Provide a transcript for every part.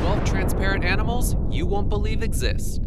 12 transparent animals you won't believe exist.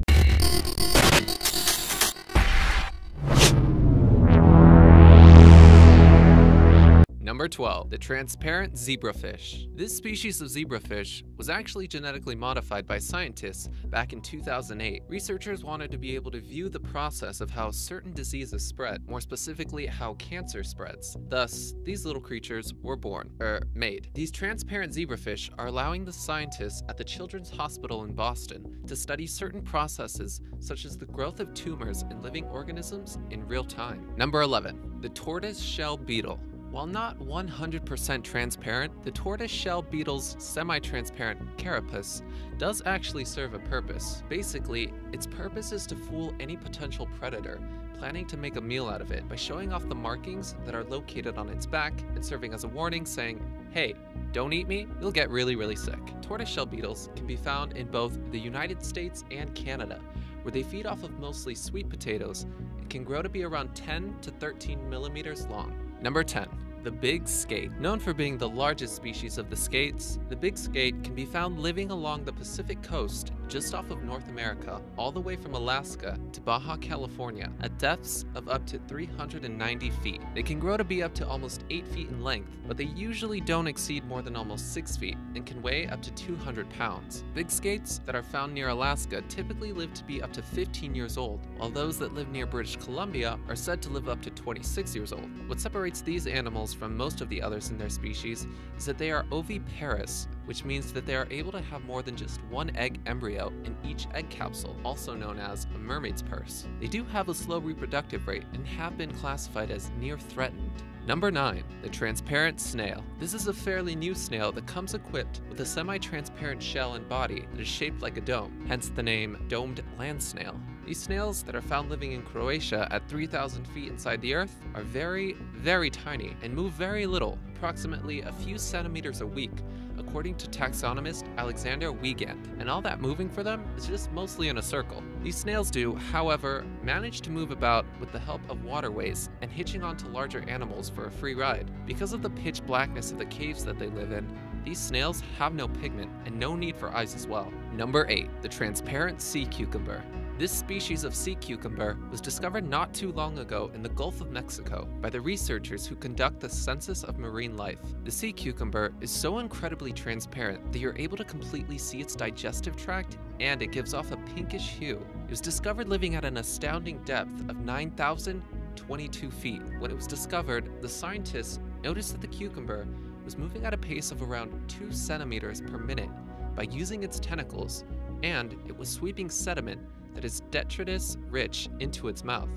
Number 12, the transparent zebrafish. This species of zebrafish was actually genetically modified by scientists back in 2008. Researchers wanted to be able to view the process of how certain diseases spread, more specifically how cancer spreads. Thus, these little creatures were born, er, made. These transparent zebrafish are allowing the scientists at the Children's Hospital in Boston to study certain processes such as the growth of tumors in living organisms in real time. Number 11, the tortoise shell beetle. While not 100% transparent, the tortoise-shell beetle's semi-transparent carapace does actually serve a purpose. Basically, its purpose is to fool any potential predator planning to make a meal out of it by showing off the markings that are located on its back and serving as a warning saying, hey, don't eat me, you'll get really, really sick. Tortoiseshell beetles can be found in both the United States and Canada, where they feed off of mostly sweet potatoes and can grow to be around 10 to 13 millimeters long. Number 10. The Big Skate. Known for being the largest species of the skates, the Big Skate can be found living along the Pacific coast just off of North America, all the way from Alaska to Baja California, at depths of up to 390 feet. They can grow to be up to almost 8 feet in length, but they usually don't exceed more than almost 6 feet and can weigh up to 200 pounds. Big skates that are found near Alaska typically live to be up to 15 years old, while those that live near British Columbia are said to live up to 26 years old. What separates these animals from most of the others in their species is that they are oviparous, which means that they are able to have more than just one egg embryo in each egg capsule, also known as a mermaid's purse. They do have a slow reproductive rate and have been classified as near threatened. Number 9. The Transparent Snail. This is a fairly new snail that comes equipped with a semi-transparent shell and body that is shaped like a dome, hence the name domed land snail. These snails that are found living in Croatia at 3,000 feet inside the earth are very, very tiny and move very little, approximately a few centimeters a week, according to taxonomist Alexander Wiegand, and all that moving for them is just mostly in a circle. These snails do, however, manage to move about with the help of waterways and hitching onto larger animals for a free ride. Because of the pitch blackness of the caves that they live in, these snails have no pigment and no need for eyes as well. Number 8. The Transparent Sea Cucumber. This species of sea cucumber was discovered not too long ago in the Gulf of Mexico by the researchers who conduct the Census of Marine Life. The sea cucumber is so incredibly transparent that you're able to completely see its digestive tract and it gives off a pinkish hue. It was discovered living at an astounding depth of 9,022 feet. When it was discovered, the scientists noticed that the cucumber was moving at a pace of around 2 centimeters per minute by using its tentacles, and it was sweeping sediment that is detritus rich into its mouth.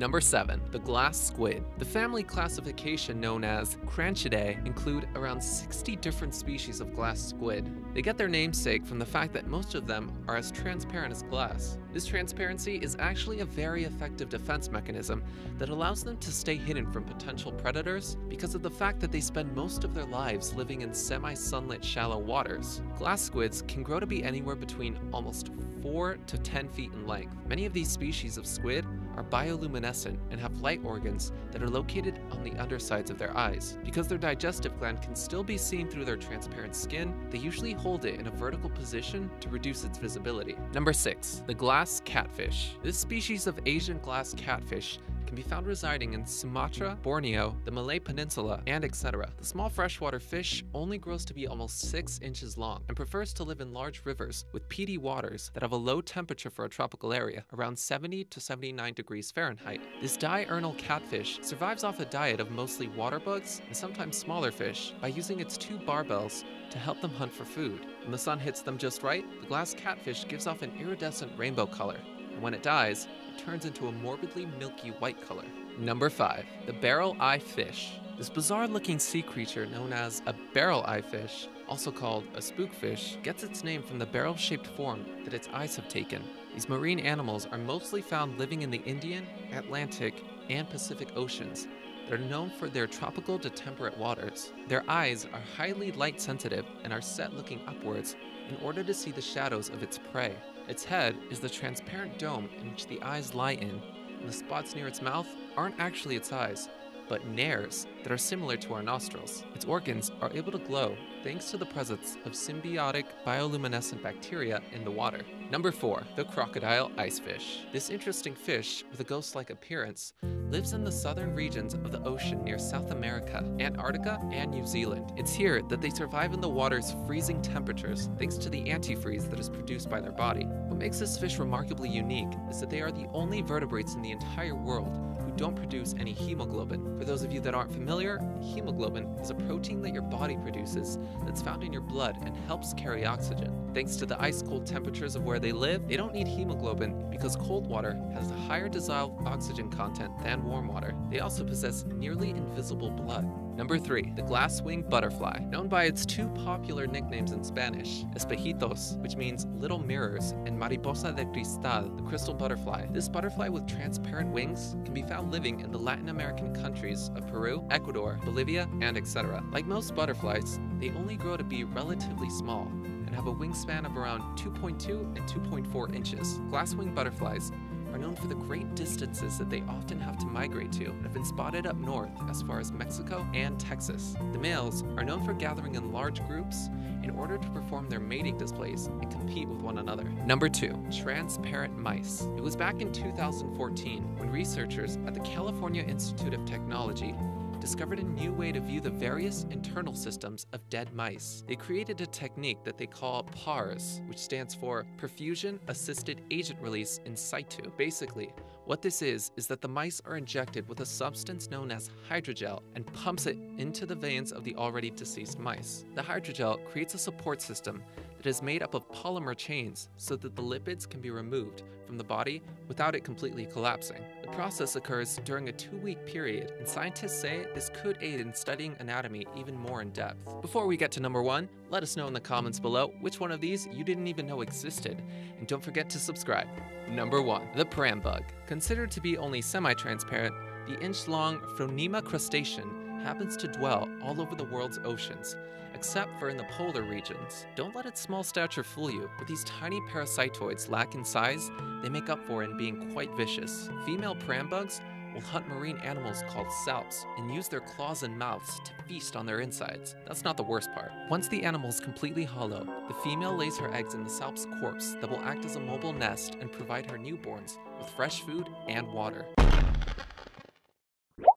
Number 7. The glass squid. The family classification known as Cranchidae include around 60 different species of glass squid. They get their namesake from the fact that most of them are as transparent as glass. This transparency is actually a very effective defense mechanism that allows them to stay hidden from potential predators because of the fact that they spend most of their lives living in semi-sunlit shallow waters. Glass squids can grow to be anywhere between almost 4 to 10 feet in length. Many of these species of squid are bioluminescent and have light organs that are located on the undersides of their eyes. Because their digestive gland can still be seen through their transparent skin, they usually hold it in a vertical position to reduce its visibility. Number 6. The glass catfish. This species of Asian glass catfish can be found residing in Sumatra, Borneo, the Malay Peninsula, and etc. The small freshwater fish only grows to be almost 6 inches long and prefers to live in large rivers with peaty waters that have a low temperature for a tropical area, around 70 to 79 degrees Fahrenheit. This diurnal catfish survives off a diet of mostly water bugs and sometimes smaller fish by using its two barbels to help them hunt for food. When the sun hits them just right, the glass catfish gives off an iridescent rainbow color, and when it dies, it turns into a morbidly milky white color. Number 5. The Barrel Eye Fish. This bizarre looking sea creature known as a barrel eye fish, also called a spookfish, gets its name from the barrel shaped form that its eyes have taken. These marine animals are mostly found living in the Indian, Atlantic, and Pacific Oceans. They're known for their tropical to temperate waters. Their eyes are highly light sensitive and are set looking upwards in order to see the shadows of its prey. Its head is the transparent dome in which the eyes lie in, and the spots near its mouth aren't actually its eyes, but nares that are similar to our nostrils. Its organs are able to glow thanks to the presence of symbiotic bioluminescent bacteria in the water. Number 4. The crocodile icefish. This interesting fish, with a ghost-like appearance, lives in the southern regions of the ocean near South America, Antarctica, and New Zealand. It's here that they survive in the water's freezing temperatures thanks to the antifreeze that is produced by their body. What makes this fish remarkably unique is that they are the only vertebrates in the entire world who don't produce any hemoglobin. For those of you that aren't familiar, hemoglobin is a protein that your body produces that's found in your blood and helps carry oxygen. Thanks to the ice cold temperatures of where they live, they don't need hemoglobin because cold water has a higher dissolved oxygen content than warm water. They also possess nearly invisible blood. Number 3. The glass-winged butterfly. Known by its two popular nicknames in Spanish, espejitos, which means little mirrors, and mariposa de cristal, the crystal butterfly. This butterfly with transparent wings can be found living in the Latin American countries of Peru, Ecuador, Bolivia, and etc. Like most butterflies, they only grow to be relatively small and have a wingspan of around 2.2 and 2.4 inches. Glass-winged butterflies are known for the great distances that they often have to migrate to and have been spotted up north as far as Mexico and Texas. The males are known for gathering in large groups in order to perform their mating displays and compete with one another. Number 2. Transparent mice. It was back in 2014 when researchers at the California Institute of Technology discovered a new way to view the various internal systems of dead mice. They created a technique that they call PARS, which stands for Perfusion Assisted Agent Release in situ. Basically, what this is, is that the mice are injected with a substance known as hydrogel and pumps it into the veins of the already deceased mice. The hydrogel creates a support system that is made up of polymer chains so that the lipids can be removed from the body without it completely collapsing. The process occurs during a two-week period, and scientists say this could aid in studying anatomy even more in depth. Before we get to number one, let us know in the comments below which one of these you didn't even know existed, and don't forget to subscribe. Number one, the pram bug. Considered to be only semi-transparent, the inch-long Phronima crustacean happens to dwell all over the world's oceans, except for in the polar regions. Don't let its small stature fool you. What these tiny parasitoids lack in size, they make up for in being quite vicious. Female pram bugs will hunt marine animals called salps and use their claws and mouths to feast on their insides. That's not the worst part. Once the animal is completely hollow, the female lays her eggs in the salp's corpse that will act as a mobile nest and provide her newborns with fresh food and water.